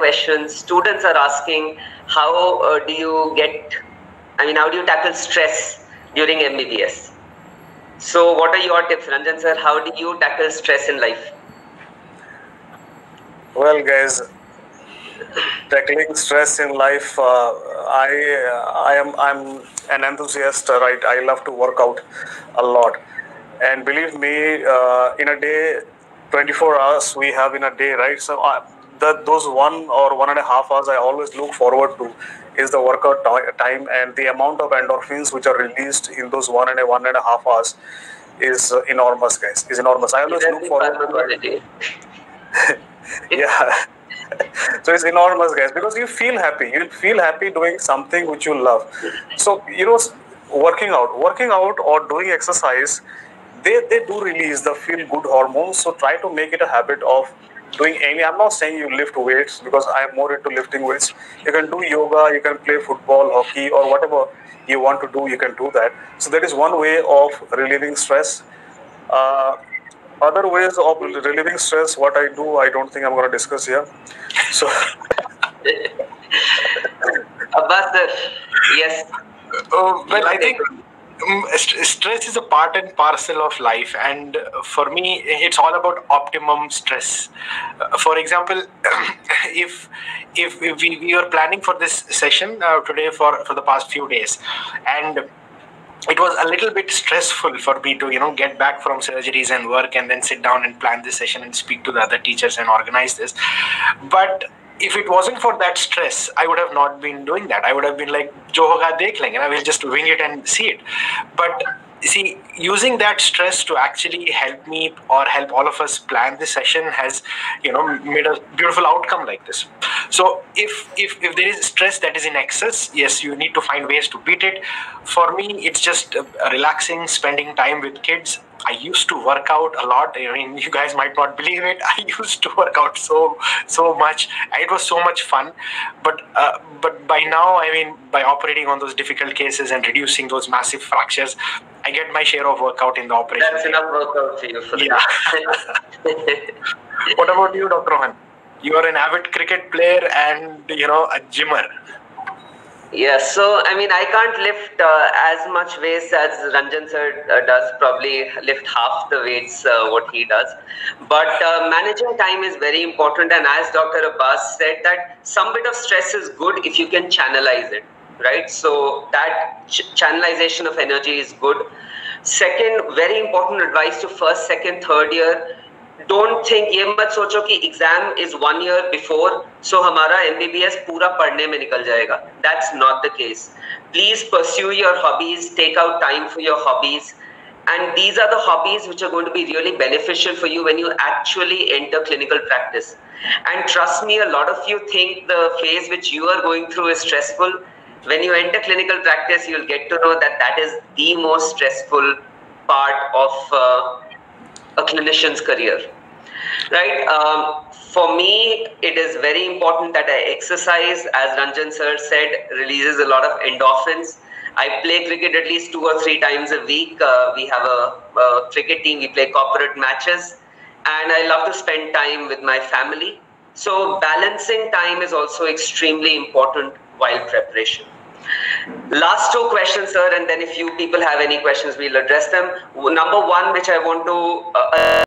questions. Students are asking, how uh, do you get, I mean, how do you tackle stress during MBBS? So, what are your tips, Ranjan sir? How do you tackle stress in life? Well, guys, tackling stress in life, uh, I I am I'm an enthusiast. Right, I love to work out a lot, and believe me, uh, in a day, 24 hours we have in a day, right? So uh, the, those one or one and a half hours I always look forward to is the workout time, and the amount of endorphins which are released in those one and a one and a half hours is uh, enormous, guys. Is enormous. I always look forward to it. yeah so it's enormous guys because you feel happy you feel happy doing something which you love so you know working out working out or doing exercise they, they do release the feel good hormones so try to make it a habit of doing any i'm not saying you lift weights because i am more into lifting weights you can do yoga you can play football hockey or whatever you want to do you can do that so that is one way of relieving stress uh, other ways of relieving stress, what I do, I don't think I'm going to discuss here. So, Abbas, yes. Uh, well, I think um, stress is a part and parcel of life and for me it's all about optimum stress. Uh, for example if if, if we, we were planning for this session uh, today for for the past few days and it was a little bit stressful for me to you know get back from surgeries and work and then sit down and plan this session and speak to the other teachers and organize this. But if it wasn't for that stress i would have not been doing that. I would have been like jo hoga dekh lenge and i will just wing it and see it. But see using that stress to actually help me or help all of us plan this session has you know made a beautiful outcome like this. So if if if there is stress that is in excess yes you need to find ways to beat it. For me it's just uh, relaxing spending time with kids I used to work out a lot. I mean, you guys might not believe it. I used to work out so so much. It was so much fun. But uh, but by now, I mean, by operating on those difficult cases and reducing those massive fractures, I get my share of workout in the operation. That's enough workout for you. For yeah. what about you, Dr. Rohan? You are an avid cricket player and you know a gymmer. Yes, so I mean, I can't lift uh, as much weights as Ranjan sir uh, does, probably lift half the weights uh, what he does. But uh, managing time is very important. And as Dr. Abbas said, that some bit of stress is good if you can channelize it, right? So that ch- channelization of energy is good. Second, very important advice to first, second, third year don't think ये मत सोचो कि exam is one year before so हमारा MBBS पूरा पढ़ने में निकल जाएगा that's not the case please pursue your hobbies take out time for your hobbies and these are the hobbies which are going to be really beneficial for you when you actually enter clinical practice and trust me a lot of you think the phase which you are going through is stressful when you enter clinical practice you'll get to know that that is the most stressful part of uh, a clinician's career right? Um, for me it is very important that i exercise. As ranjan sir said releases a lot of endorphins. I play cricket at least two or three times a week. Uh, we have a, a cricket team. We play corporate matches. And i love to spend time with my family. So balancing time is also extremely important while preparation Last two questions, sir, and then if you people have any questions, we'll address them. Number one, which I want to uh,